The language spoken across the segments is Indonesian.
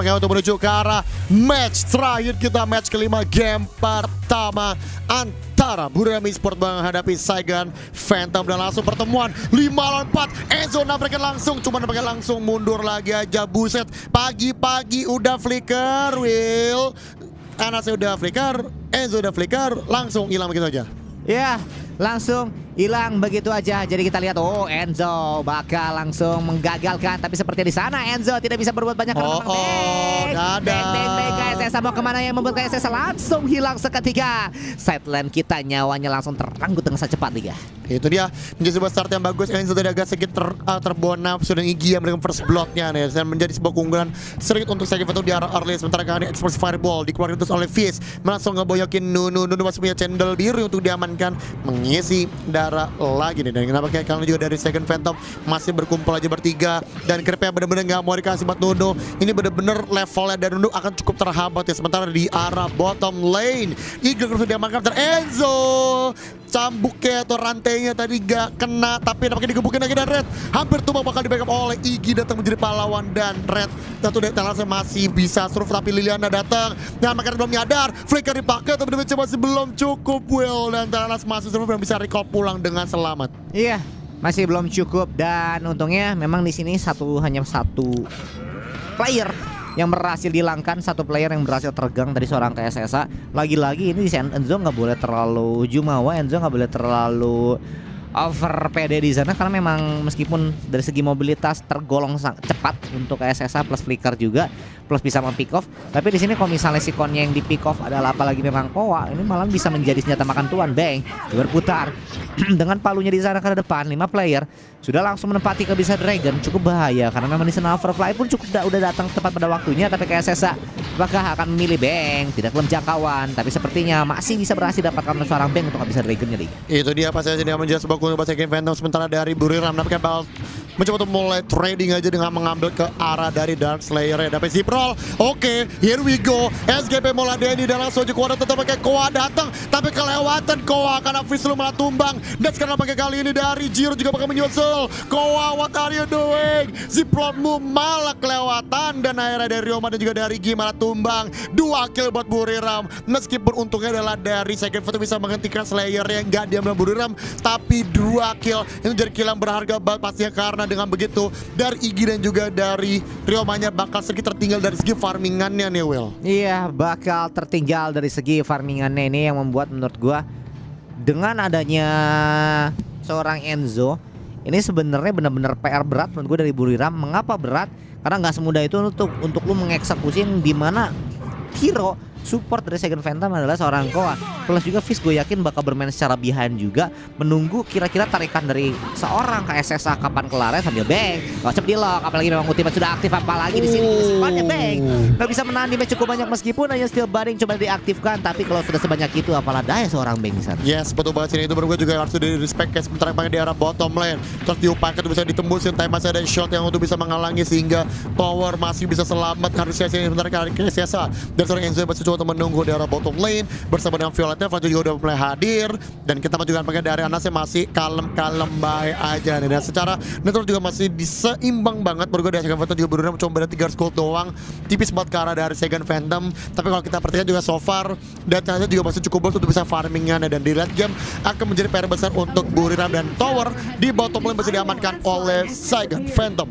pakai untuk menuju ke arah match terakhir. Kita match kelima game pertama antara Buriram Esport menghadapi Saigon Phantom. Dan langsung pertemuan 5 lawan 4 Enzo nabrakan langsung cuma nabrakan langsung mundur lagi aja. Buset pagi-pagi udah flicker Will Anasnya udah flicker Enzo udah flicker langsung hilang begitu aja. Ya, langsung hilang begitu aja. Jadi kita lihat, oh Enzo bakal langsung menggagalkan. Tapi seperti di sana Enzo tidak bisa berbuat banyak. karena Oh, oh, bang, dadah. bang, bang, bang, KSS mau ke mana yang membuat KSS langsung hilang seketika. Sideline kita nyawanya langsung teranggut dengan sangat cepat Liga. Itu dia menjadi sebuah start yang bagus Enzo tadi agak sedikit ter, uh, terbawa nafsu dan Iggy yang dengan first bloodnya nih dan menjadi sebuah keunggulan sedikit untuk Saigon Phantom di arah early sementara kali ini Explosive Fireball dikeluarkan terus oleh Fizz langsung ngeboyokin Nunu Nunu masih punya cendol biru untuk diamankan mengisi darah lagi nih. Dan kenapa kayak kalian juga dari Second Phantom masih berkumpul aja bertiga? Dan Krepnya bener-bener nggak mau dikasih buat Nunu ini bener-bener levelnya dari Nunu akan cukup terhambat ya. Sementara di arah bottom lane Eagle terus diamankan dan Enzo cambuknya atau rantainya tadi gak kena tapi nampaknya digebukin lagi dan Red. Hampir tumbang bakal di backup oleh Iggy datang menjadi pahlawan dan Red. Satu dari Talasnya masih bisa surf tapi Liliana datang. Dan makanya belum nyadar flicker dipakai tapi damage masih belum cukup. Will dan Talas. Masih surf dan bisa recall pulang dengan selamat. Iya, masih belum cukup. Dan untungnya memang di sini satu hanya satu player yang berhasil dihilangkan satu player yang berhasil tergang dari seorang KSSA lagi-lagi ini di Enzo nggak boleh terlalu jumawa Enzo nggak boleh terlalu over PD di sana karena memang meskipun dari segi mobilitas tergolong cepat untuk KSSA plus flicker juga plus bisa mempick off. Tapi di sini kalau misalnya si konnya yang di pick off adalah apalagi memang koa ini malah bisa menjadi senjata makan tuan bang berputar dengan palunya di sana ke depan 5 player. Sudah langsung menempati kebisa Dragon cukup bahaya karena memang di sana Overfly pun cukup da- udah datang tepat pada waktunya tapi kayak Sesa apakah akan memilih Bang tidak dalam jangkauan tapi sepertinya masih bisa berhasil dapatkan seorang Bang untuk kebisa Dragonnya Lee. Itu dia pas saja dia menjelaskan kunci bahasa Phantom sementara dari Buriram nampaknya bakal mencoba untuk mulai trading aja dengan mengambil ke arah dari Dark Slayer ya. Dapat Ziprol. Oke, here we go. SGP Moladeni dan langsung aja Koa tetap pakai Koa datang tapi kelewatan Koa karena Fizz malah tumbang. Dan sekarang pakai kali ini dari Jiro juga bakal menyusul. Koa, what are you doing? Ziprolmu malah kelewatan dan akhirnya dari Roma dan juga dari Gi malah tumbang. Dua kill buat Buriram. Meskipun untungnya adalah dari Second Photo bisa menghentikan Slayer yang gak diam dalam Buriram. Tapi dua kill itu jadi kill yang berharga banget pastinya karena dengan begitu dari Igi dan juga dari Riomanya bakal sedikit tertinggal dari segi farmingannya nih Will. Iya, bakal tertinggal dari segi farmingannya ini yang membuat menurut gua dengan adanya seorang Enzo ini sebenarnya benar-benar PR berat menurut gue dari Buriram. Mengapa berat? Karena nggak semudah itu untuk untuk lu mengeksekusi di mana hero support dari Second Phantom adalah seorang Koa Plus juga Fizz gue yakin bakal bermain secara behind juga. Menunggu kira-kira tarikan dari seorang KSSA kapan kelarnya sambil bang. Gak di lock apalagi memang ultimate sudah aktif apalagi di sini kesimpannya bang. Gak bisa menahan damage cukup banyak meskipun hanya steel budding coba diaktifkan. Tapi kalau sudah sebanyak itu apalah daya seorang bang di sana Yes, betul banget sini itu menurut juga harus di respect kayak sementara pakai di arah bottom lane. Terus diupayakan bisa ditembusin time masih ada shot yang untuk bisa menghalangi sehingga tower masih bisa selamat. Harus sia-sia sementara sia dan seorang Enzo masih coba menunggu di arah bottom lane. Bersama dengan Violetnya Flash juga udah mulai hadir. Dan kita juga pakai dari Anasnya masih kalem-kalem baik aja nih. Dan secara network juga masih diseimbang banget. Gue dari Second Phantom juga berulang cuma beda 300 gold doang. Tipis banget ke arah dari Second Phantom. Tapi kalau kita perhatikan juga so far datanya juga masih cukup bagus untuk bisa farmingannya dan di late game akan menjadi PR besar untuk Buriram dan Tower di bottom lane bisa diamankan oleh Saigon Phantom.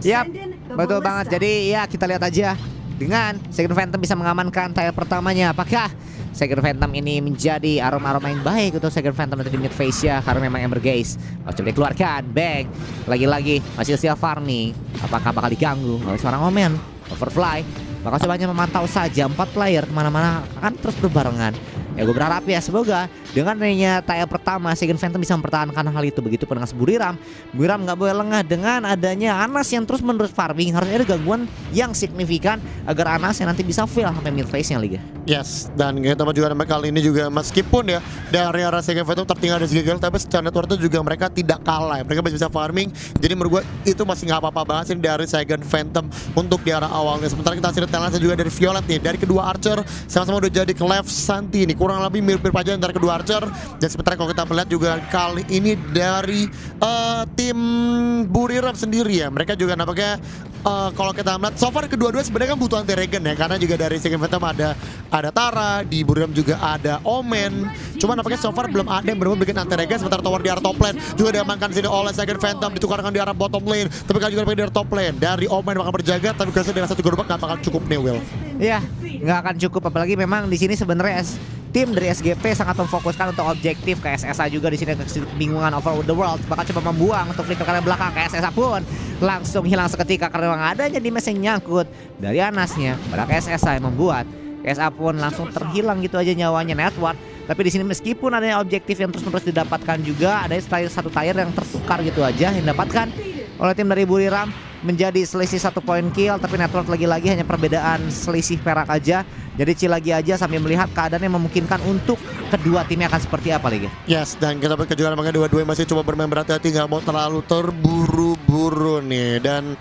Yap, betul banget. Jadi ya kita lihat aja dengan Second Phantom bisa mengamankan tier pertamanya. Apakah Second Phantom ini menjadi aroma-aroma yang baik untuk Second Phantom di mid phase ya karena memang Ember Gaze. Oh, coba dikeluarkan, bang. Lagi-lagi masih siap farming. Apakah bakal diganggu oleh seorang Omen? Overfly. Bakal coba hanya memantau saja empat player ke mana-mana akan terus berbarengan. Ya gue berharap ya semoga dengan adanya tayang pertama Second Phantom bisa mempertahankan hal itu begitu pun dengan Buriram. Buriram nggak boleh lengah dengan adanya Anas yang terus menerus farming harus ada gangguan yang signifikan agar Anas yang nanti bisa fail sampai mid phase nya liga. Yes, dan kita juga nama kali ini juga meskipun ya dari arah Second Phantom tertinggal dari segi tapi secara network itu juga mereka tidak kalah ya. Mereka masih bisa farming, jadi menurut gue itu masih nggak apa-apa banget sih dari Second Phantom untuk di arah awalnya. Sementara kita hasil talentnya juga dari Violet nih, dari kedua Archer sama-sama udah jadi ke left Santi nih kurang lebih mirip-mirip aja antara kedua Archer. Dan sementara kalau kita melihat juga kali ini dari uh, tim Buriram sendiri ya mereka juga nampaknya uh, kalau kita melihat so far kedua-dua sebenarnya kan butuh anti regen ya karena juga dari Second Phantom ada ada Tara di Buriram juga ada Omen. Cuma nampaknya so far belum ada yang benar-benar bikin anti regen sementara tower di arah top lane juga diamankan sini oleh Second Phantom ditukarkan di arah bottom lane tapi kan juga di arah top lane dari Omen bakal berjaga tapi kalau dengan satu gerobak gak bakal cukup nih Will. Iya, nggak akan cukup apalagi memang di sini sebenarnya tim dari SGP sangat memfokuskan untuk objektif ke SSA juga di sini kebingungan over the world. Bakal coba membuang untuk flicker karena belakang. Ke SSA pun langsung hilang seketika karena memang adanya di mesin nyangkut dari Anasnya. Pada ke SSA yang membuat. KSA pun langsung terhilang gitu aja nyawanya network tapi di sini meskipun adanya objektif yang terus-menerus didapatkan juga ada satu tire yang tertukar gitu aja yang didapatkan oleh tim dari Buriram menjadi selisih satu poin kill tapi network lagi-lagi hanya perbedaan selisih perak aja. Jadi chill lagi aja sambil melihat keadaan yang memungkinkan untuk kedua timnya akan seperti apa lagi yes dan kita berkejuaraan makanya dua-dua masih coba bermain berhati-hati nggak mau terlalu terburu-buru nih. Dan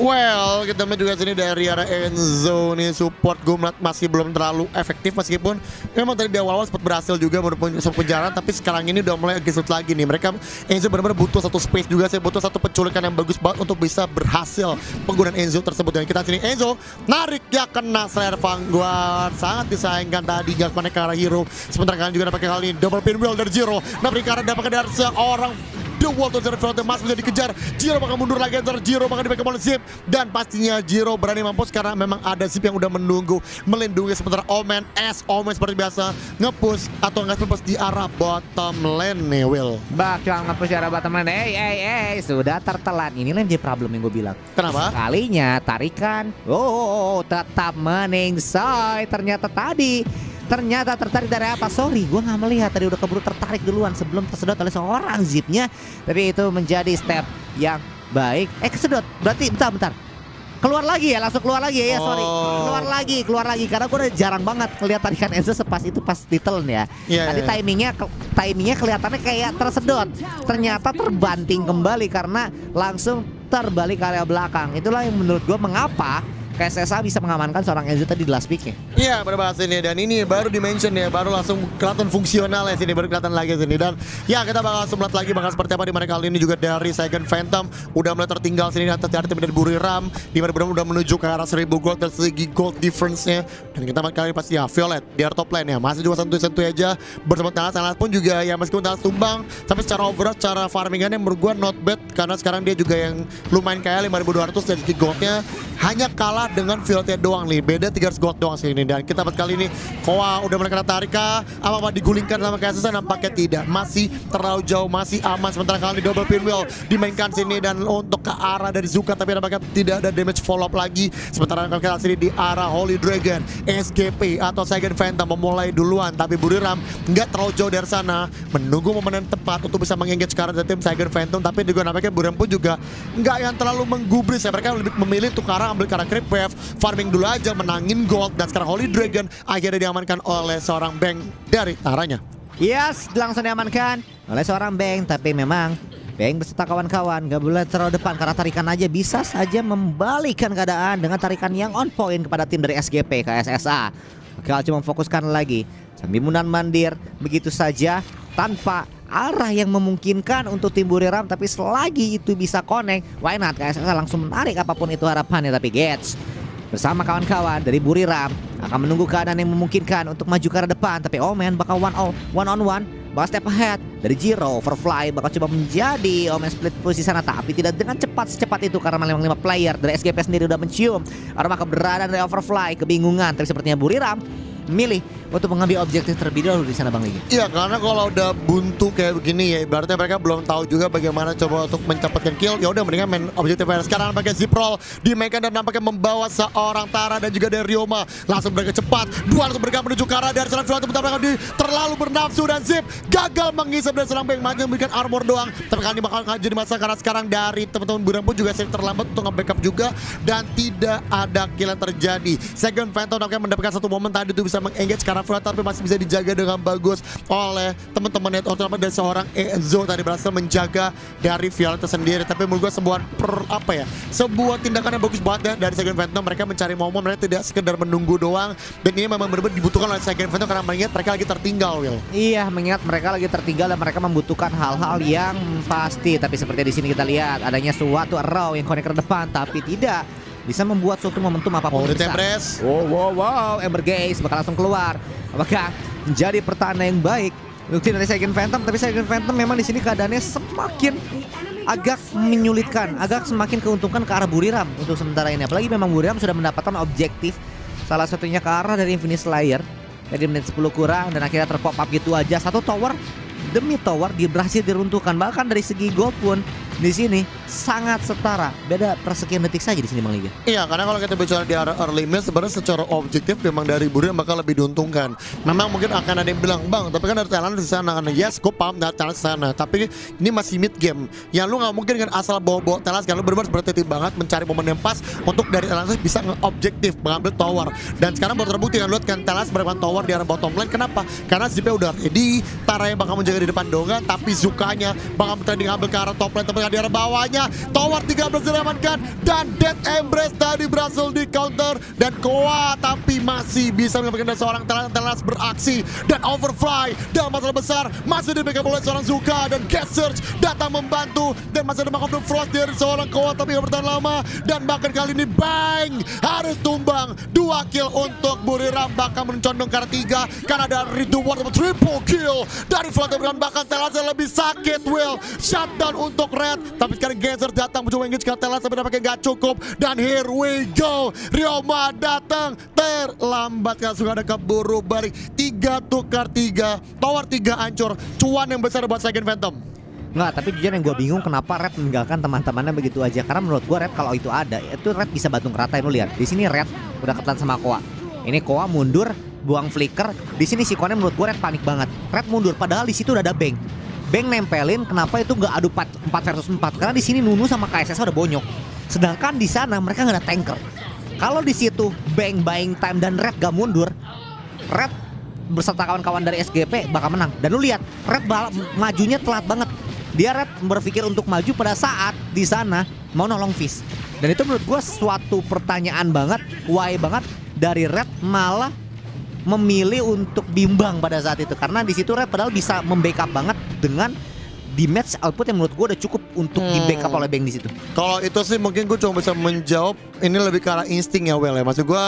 Well, kita juga sini dari arah Enzo nih support gue masih belum terlalu efektif meskipun memang tadi di awal-awal sempat berhasil juga menemukan penjara tapi sekarang ini udah mulai agak lagi nih. Mereka Enzo benar-benar butuh satu space juga sih, butuh satu penculikan yang bagus banget untuk bisa berhasil penggunaan Enzo tersebut. Dan kita sini Enzo narik ya kena Slayer Vanguard sangat disayangkan tadi gak connect ke arah hero. Sementara kalian juga dapatkan kali ini double pinwheel dari Jiro. Nah, karena dapatkan dari seorang The Walton dari Frontend Mas bisa dikejar. Jiro bakal mundur lagi antar Jiro bakal dipegang oleh Zip. Dan pastinya Jiro berani mampus karena memang ada Zip yang udah menunggu melindungi. Sementara Omen S Omen seperti biasa ngepush atau nggak ngepush di arah bottom lane nih Will. Bakal ngepush di arah bottom lane. Hey hey hey sudah tertelan. Ini yang jadi problem yang gue bilang. Kenapa? kalinya tarikan. Oh tetap meningsoy. Ternyata tadi ternyata tertarik dari apa? Sorry, gue nggak melihat tadi udah keburu tertarik duluan sebelum tersedot oleh seorang zipnya. Tapi itu menjadi step yang baik. Eh kesedot, berarti bentar bentar. Keluar lagi ya, langsung keluar lagi ya, sorry. Oh. Keluar lagi, keluar lagi karena gue udah jarang banget ngeliat tarikan Enzo sepas itu pas ditelan ya. Yeah, Tadi yeah. timingnya timingnya kelihatannya kayak tersedot. Ternyata terbanting kembali karena langsung terbalik ke area belakang. Itulah yang menurut gue mengapa KSSA bisa mengamankan seorang Enzo tadi di last pick-nya. Iya berbahas ini. Dan ini baru dimention ya baru langsung kelihatan fungsional ya sini baru kelihatan lagi sini. Dan ya kita bakal langsung melihat lagi bakal seperti apa di mana kali ini juga dari Second Phantom. Udah mulai tertinggal sini atas dari tim dari Buriram di mana benar udah menuju ke arah 1000 gold dan segi gold difference-nya. Dan kita kali pasti ya Violet di arah top lane ya masih juga santuy-santuy aja bersama Talas. Pun juga ya meskipun Talas tumbang tapi secara overall secara farmingannya menurut gua not bad. Karena sekarang dia juga yang lumayan kaya 5200 dari goldnya. Hanya kalah dengan Violetnya doang nih. Beda 300 gold doang sih ini. Dan kita dapat kali ini Koa udah mulai kena tarika apa apa digulingkan sama KSS nampaknya tidak. Masih terlalu jauh masih aman. Sementara kali ini double pinwheel dimainkan sini. Dan untuk ke arah dari Zuka tapi nampaknya tidak ada damage follow up lagi. Sementara kita sini di arah Holy Dragon. SGP atau Second Phantom memulai duluan. Tapi Buriram nggak terlalu jauh dari sana. Menunggu momen yang tepat untuk bisa mengengage karena dari tim Second Phantom. Tapi juga nampaknya Buriram pun juga nggak yang terlalu menggubris ya. Mereka lebih memilih untuk arah ambil karena wave farming dulu aja menangin gold dan sekarang Holy Dragon akhirnya diamankan oleh seorang bank dari taranya Yes, langsung diamankan oleh seorang Bang, tapi memang Bang beserta kawan-kawan gak boleh terlalu depan karena tarikan aja bisa saja membalikan keadaan dengan tarikan yang on point kepada tim dari SGP KSSA. Bakal cuma fokuskan lagi sambil mandir begitu saja tanpa arah yang memungkinkan untuk tim Buriram tapi selagi itu bisa connect why not? KSSA langsung menarik apa pun itu harapannya tapi Gates bersama kawan-kawan dari Buriram akan menunggu keadaan yang memungkinkan untuk maju ke arah depan. Tapi Omen bakal one on one on one bakal step ahead dari Jiro Overfly bakal coba menjadi Omen split posisi sana tapi tidak dengan cepat secepat itu karena memang lima player dari SGP sendiri udah mencium aroma keberadaan dari Overfly. Kebingungan tapi sepertinya Buriram milih untuk mengambil objektif terlebih dahulu di sana Bang Ligi. Iya karena kalau udah buntu kayak begini ya ibaratnya mereka belum tahu juga bagaimana coba untuk mencapatkan kill ya udah mendingan main objektif aja. Sekarang pakai Ziprol dimainkan dan nampaknya membawa seorang Tara dan juga dari Ryoma langsung mereka cepat dua langsung mereka menuju ke arah dari serang bentar mereka di terlalu bernafsu dan Zip gagal mengisap dan serang Bang Maju memberikan armor doang tapi kali ini bakal jadi masalah karena sekarang dari teman-teman Buram pun juga sering terlambat untuk nge-backup juga dan tidak ada kill yang terjadi Second Phantom nampaknya mendapatkan satu momen tadi itu bisa mengengage karena Rafael tapi masih bisa dijaga dengan bagus oleh teman-temannya terutama dari seorang Enzo tadi berhasil menjaga dari Violet itu sendiri tapi menurut gue sebuah per, apa ya sebuah tindakan yang bagus banget ya dari Segen Phantom mereka mencari momen mereka tidak sekedar menunggu doang. Dan ini memang benar-benar dibutuhkan oleh Segen Phantom karena mengingat mereka lagi tertinggal Will Iya, mengingat mereka lagi tertinggal dan mereka membutuhkan hal-hal yang pasti. Tapi seperti di sini kita lihat adanya suatu arrow yang connect ke depan, tapi tidak bisa membuat suatu momentum apa pun Oh. Tembres. Wow, wow, wow, Ember Gaze bakal langsung keluar. Apakah menjadi pertahanan yang baik tim dari Segen Phantom? Tapi Segen Phantom memang di sini keadaannya semakin agak menyulitkan, agak semakin keuntungan ke arah Buriram untuk sementara ini. Apalagi memang Buriram sudah mendapatkan objektif salah satunya ke arah dari Infinite Slayer dari menit 10 kurang dan akhirnya terpop up gitu aja satu tower demi tower dia berhasil diruntuhkan bahkan dari segi gold pun di sini sangat setara beda persekian detik saja di sini Bang Liga Iya, karena kalau kita bicara di early mid sebenarnya secara objektif memang dari Buri yang bakal lebih diuntungkan. Memang mungkin akan ada yang bilang, "Bang, tapi kan ada talent di sana." Yes, gue paham ada talent sana, tapi ini masih mid game. Yang lu nggak mungkin kan asal bawa-bawa talent kan lu benar-benar berhati banget mencari momen yang pas untuk dari talent bisa nge-objektif mengambil tower. Dan sekarang baru terbukti kan lu kan talent bermain tower di arah bottom lane. Kenapa? Karena Zipe udah ready, Tara yang bakal menjaga di depan dongan, tapi Zukanya bakal trending ngambil ke arah top lane, tapi di arah bawahnya. Tower 13 diamankan dan Dead Embrace tadi berhasil di counter dan Koa tapi masih bisa menyelamatkan dari seorang Telas beraksi dan Overfly. Dan masalah besar masih di oleh seorang Zuka. Dan Gas Search datang membantu dan masih ada Makob Frost dari seorang Koa tapi nggak bertahan lama. Dan bahkan kali ini bang harus tumbang. Dua kill untuk Buriram bahkan mencondong arah tiga. Karena ada Ridwan triple kill dari dan bahkan Telas yang lebih sakit Will. Shutdown untuk Red tapi sekarang Gezer datang mencoba engage ke Telas tapi nampaknya nggak cukup dan here we go Ryoma datang terlambat sudah ada keburu balik tiga tukar tiga tower tiga hancur cuan yang besar buat Segen Phantom Nggak, tapi jujur yang gue bingung kenapa Red meninggalkan teman-temannya begitu aja. Karena menurut gue Red kalau itu ada, itu Red bisa bantu ngeratain lu lihat. Di sini Red udah ketelan sama Koa. Ini Koa mundur, buang flicker. Di sini si Konen menurut gue Red panik banget. Red mundur, padahal di situ udah ada Bang. Bang nempelin, kenapa itu nggak adu 4, 4 versus 4? Karena di sini Nunu sama KSS udah bonyok. Sedangkan di sana mereka nggak ada tanker. Kalau di situ Bang buying time dan Red gak mundur, Red beserta kawan-kawan dari SGP bakal menang. Dan lu lihat, Red majunya telat banget. Dia Red berpikir untuk maju pada saat di sana mau nolong Fizz. Dan itu menurut gue suatu pertanyaan banget, why banget dari Red malah memilih untuk bimbang pada saat itu karena di situ Red padahal bisa membackup banget dengan di match output yang menurut gue udah cukup untuk di backup oleh Bang di situ. Kalau itu sih mungkin gue cuma bisa menjawab ini lebih ke arah insting ya Well ya. Maksud gue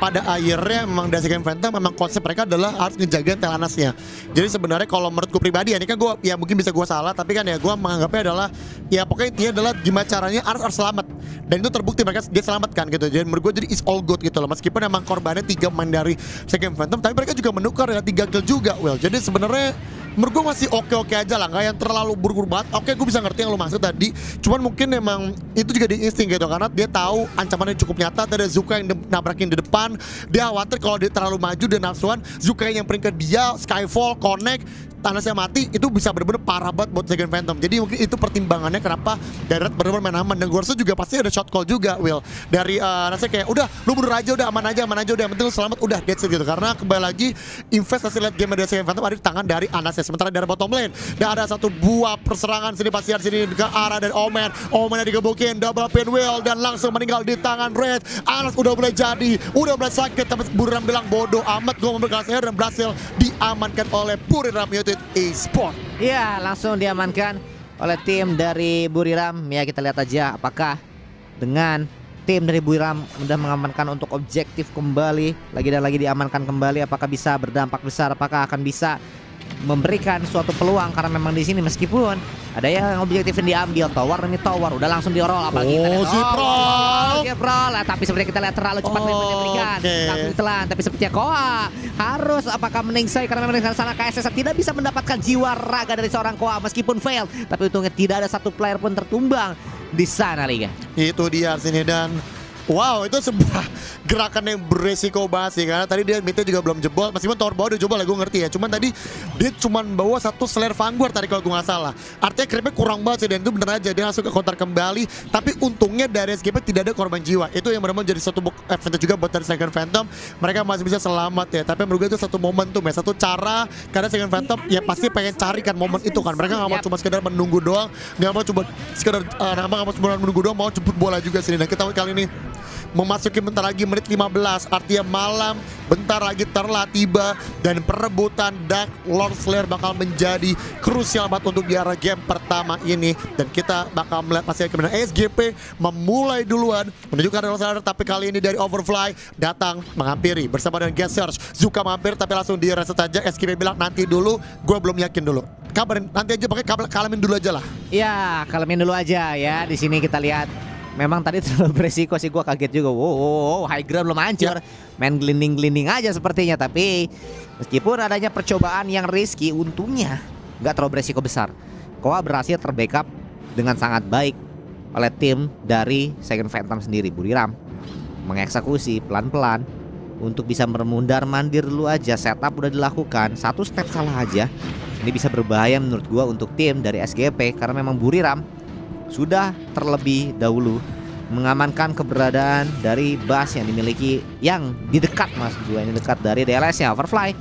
pada akhirnya memang dari Segen Phantom memang konsep mereka adalah harus ngejagain Telanasnya. Jadi sebenarnya kalau menurut gue pribadi ya ini kan gue ya mungkin bisa gue salah tapi kan ya gue menganggapnya adalah ya pokoknya intinya adalah gimana caranya harus harus selamat dan itu terbukti mereka dia selamatkan gitu. Jadi menurut gue jadi is all good gitu loh. Meskipun emang korbannya tiga main dari Segen Phantom tapi mereka juga menukar ya tiga kill juga Well. Jadi sebenarnya menurut gue masih oke-oke aja lah. Nggak yang terlalu buru-buru banget. Oke gue bisa ngerti yang lo maksud tadi. Cuman mungkin emang itu juga di insting gitu. Karena dia tahu ancamannya cukup nyata. Ada Zuka yang nabrakin di depan. Dia khawatir kalau dia terlalu maju dan nafsuan. Zuka yang peringkat dia Skyfall connect tanasnya mati itu bisa bener-bener parah banget buat Segen Phantom. Jadi mungkin itu pertimbangannya kenapa Darat bener-bener main aman. Dan gue rasa juga pasti ada shot call juga Will. Dari uh, rasanya kayak udah lu mundur aja udah aman aja aman aja udah yang penting lu selamat udah that's it gitu. Karena kembali lagi investasi late game dari Segen Phantom ada di tangan dari Anasnya sementara dari bottom lane dan ada satu buah perserangan sini pasti sini ke arah dari Omen. Omen yang digebukin double pinwheel dan langsung meninggal di tangan Red Anas udah mulai jadi udah mulai sakit tapi Buriram bilang bodoh amat gue berkelas dan berhasil diamankan oleh Buriram Esport Iya, langsung diamankan oleh tim dari Buriram. Ya, kita lihat aja apakah dengan tim dari Buriram sudah mengamankan untuk objektif kembali, lagi dan lagi diamankan kembali apakah bisa berdampak besar, apakah akan bisa memberikan suatu peluang karena memang di sini meskipun ada yang objektif yang diambil tower ini tower udah langsung di roll apalagi kita Oh, lihat, Ziprol. Ziprol. Lah, tapi sebenarnya kita lihat terlalu cepat Oh, main berikan oke. langsung ditelan tapi sepertinya Koa harus apakah meningsai karena memang di sana KSS tidak bisa mendapatkan jiwa raga dari seorang Koa meskipun fail tapi untungnya tidak ada satu player pun tertumbang di sana Liga Itu dia sini dan Wow, itu sebuah gerakan yang beresiko banget sih Karena tadi dia midnya juga belum jebol. Meskipun tower bawah udah jebol lah, gue ngerti ya. Cuman tadi dia cuma bawa satu Slayer Vanguard tadi kalau gue gak salah. Artinya creepnya kurang banget sih Dan itu bener aja, dia langsung ke counter kembali. Tapi untungnya dari SGP tidak ada korban jiwa. Itu yang benar-benar jadi satu advantage juga buat dari Second Phantom. Mereka masih bisa selamat ya Tapi menurut gue itu satu momentum ya Satu cara. Karena Second Phantom ya pasti pengen carikan momen itu kan. Mereka gak mau cuma sekedar menunggu doang Gak mau cuma sekedar uh, Gak mau cuma menunggu doang Mau jemput bola juga sini Dan kita kali ini memasuki bentar lagi menit 15 artinya malam bentar lagi telah tiba dan perebutan Dark Lord Slayer bakal menjadi krusial banget untuk di arah game pertama ini. Dan kita bakal melihat pasti kemudian SGP memulai duluan menuju ke Lord Slayer. Tapi kali ini dari Overfly datang menghampiri bersama dengan Gas Search. Zuka mampir tapi langsung di reset aja. SGP bilang nanti dulu gue belum yakin dulu. Kabarin nanti aja pakai kalamin dulu aja lah. Ya, kalemin dulu aja ya. Di sini kita lihat memang tadi terlalu beresiko sih gua kaget juga. Wow, wow, wow, high ground belum hancur. Main glinding-glinding aja sepertinya tapi meskipun adanya percobaan yang risky untungnya nggak terlalu beresiko besar. Koa berhasil terbackup dengan sangat baik oleh tim dari Second Phantom sendiri. Buriram mengeksekusi pelan-pelan untuk bisa bermundar mandir dulu aja setup udah dilakukan satu step salah aja ini bisa berbahaya menurut gua untuk tim dari SGP karena memang Buriram sudah terlebih dahulu mengamankan keberadaan dari bas yang dimiliki yang di dekat mas gua ini dekat dari DLS nya Overfly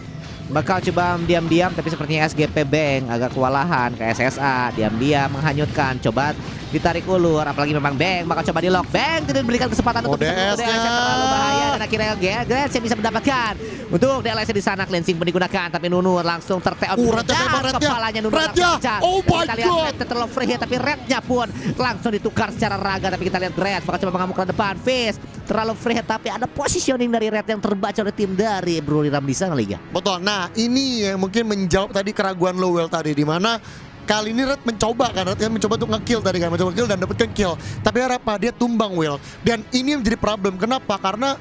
bakal coba diam-diam tapi sepertinya SGP Bank agak kewalahan ke SSA diam-diam menghanyutkan. Coba ditarik ulur apalagi memang Bang bakal coba di lock Bang tidak diberikan kesempatan untuk ODS-nya. menyentuh DLS terlalu bahaya dan akhirnya yang bisa mendapatkan untuk DLS di sana cleansing pun digunakan tapi Nunur langsung terteot Uh, rednya tembak, rednya. kepalanya Nunur Rednya. langsung pecah. Oh my kita lihat God. Red terlalu free hit, tapi rednya pun langsung ditukar secara raga tapi kita lihat Red bakal coba mengamuk ke depan Fizz terlalu free hit, tapi ada positioning dari Red yang terbaca oleh tim dari Bro Ram di sana Liga Betul. Nah, ini yang mungkin menjawab tadi keraguan lo Will tadi di mana kali ini Red mencoba kan Red kan mencoba untuk nge-kill tadi kan mencoba kill dan dapatkan kill. Tapi apa dia tumbang Will. Dan ini menjadi problem. Kenapa? Karena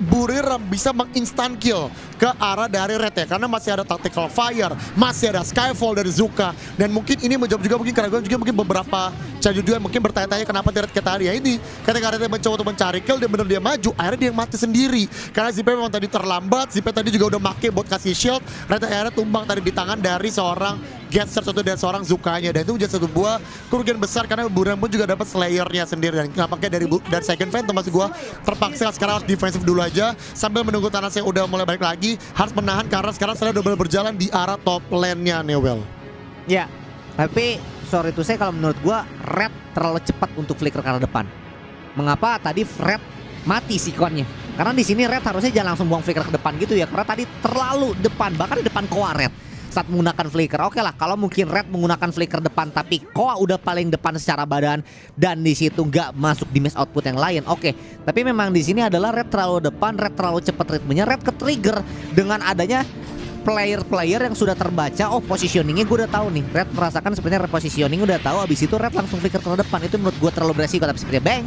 Buriram bisa menginstan kill ke arah dari Red ya karena masih ada tactical fire, masih ada skyfall dari Zuka dan mungkin ini menjawab juga mungkin keraguan juga mungkin beberapa juga mungkin bertanya-tanya kenapa Red kita hari ya ini. Ketika Red mencoba untuk mencari kill dia benar dia maju akhirnya dia mati sendiri. Karena Zipe memang tadi terlambat Zipe tadi juga udah make buat kasih shield. Red akhirnya tumbang tadi di tangan dari seorang Getser atau dari seorang Zukanya dan itu menjadi satu buah kerugian besar karena Buriram pun juga dapat Slayernya sendiri. Dan nampaknya dari dari second Phantom masih gua terpaksa sekarang harus defensif dulu aja. Sambil menunggu tanah saya udah mulai balik lagi harus menahan karena sekarang saya udah boleh berjalan di arah top lane-nya Newell. Ya tapi sorry itu saya kalau menurut gua Red terlalu cepat untuk flicker ke arah depan. Mengapa tadi Red mati sikonnya? Karena di sini Red harusnya jangan langsung buang flicker ke depan gitu ya karena tadi terlalu depan bahkan di depan Koa Red saat menggunakan flicker. Oke lah kalau mungkin Red menggunakan flicker depan tapi Koa udah paling depan secara badan dan di situ nggak masuk di mass output yang lain. Oke tapi memang di sini adalah Red terlalu depan Red terlalu cepat ritmenya Red ke trigger dengan adanya player-player yang sudah terbaca. Oh positioningnya gue udah tahu nih. Red merasakan sebenarnya repositioning udah tahu abis itu Red langsung flicker ke depan. Itu menurut gue terlalu beresiko tapi sepertinya Bang.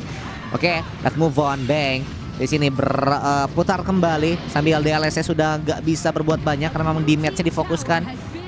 Oke let's move on Bang di sini berputar kembali sambil DLS sudah nggak bisa berbuat banyak karena memang di matchnya difokuskan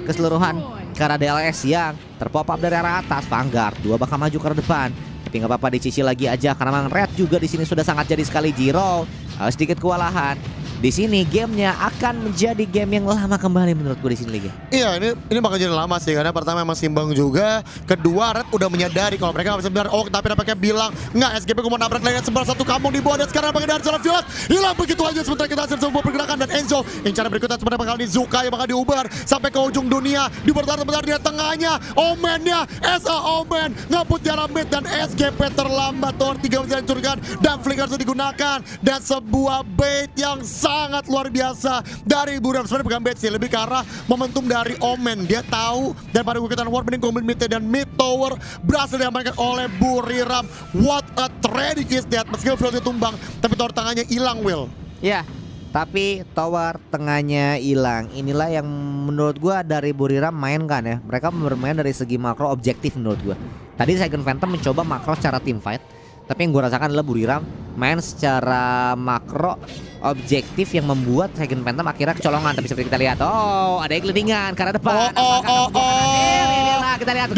keseluruhan. Karena DLS yang terpop up dari arah atas Vanguard dua bakal maju ke depan. Tapi nggak apa-apa dicicil lagi aja karena memang Red juga di sini sudah sangat jadi sekali Jiro uh, sedikit kewalahan di sini gamenya akan menjadi game yang lama kembali menurut gue di sini Liga. Iya ini ini bakal jadi lama sih karena pertama emang simbang juga. Kedua Red udah menyadari kalau mereka bisa benar oh tapi nampaknya bilang nggak SGP gue mau nabrak lagi sebar satu kampung di bawah dan sekarang nampaknya dari zona Violet. Hilang begitu aja sementara kita hasil sebuah pergerakan. Dan Enzo incaran berikutnya sebenarnya bakal di Zuka yang bakal diubar sampai ke ujung dunia. Di bertahan di tengahnya Omennya SA Omen ngaput jarak mid dan SGP terlambat. Tower 3 bisa dihancurkan dan flicker digunakan. Dan sebuah bait yang sangat luar biasa dari Buram sebenarnya bait sih lebih ke arah momentum dari Omen dia tahu dan pada gugutan war mending komit mid dan mid tower berhasil diamankan oleh Buriram what a tragedy is that meskipun fieldnya tumbang tapi tower tangannya hilang Will Ya, tapi tower tengahnya hilang. Inilah yang menurut gua dari Buriram main kan ya. Mereka bermain dari segi makro objektif menurut gua. Tadi Second Phantom mencoba makro secara team fight. Tapi yang gue rasakan adalah Buriram main secara makro objektif yang membuat Second Phantom akhirnya kecolongan. Tapi seperti kita lihat, oh ada yang gelindingan karena depan. Oh, oh, oh, oh. akhir ini kita lihat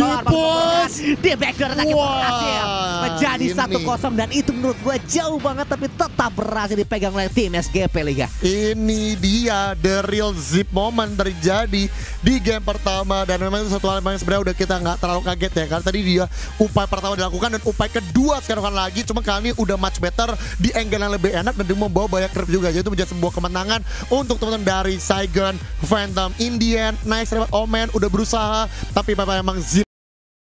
Di backdoor Wah, berhasil menjadi satu kosong dan itu menurut gue jauh banget tapi tetap berhasil dipegang oleh tim SGP Liga. Ini dia the real zip moment terjadi di game pertama dan memang itu satu hal yang sebenarnya udah kita nggak terlalu kaget ya karena tadi dia upaya pertama dilakukan dan upaya kedua sekarang kan lagi cuma kali ini udah much better di angle yang lebih enak dan dia membawa banyak creep juga jadi itu menjadi sebuah kemenangan untuk teman-teman dari Saigon, Phantom, Indian, Nice Rebel Omen udah berusaha tapi memang zip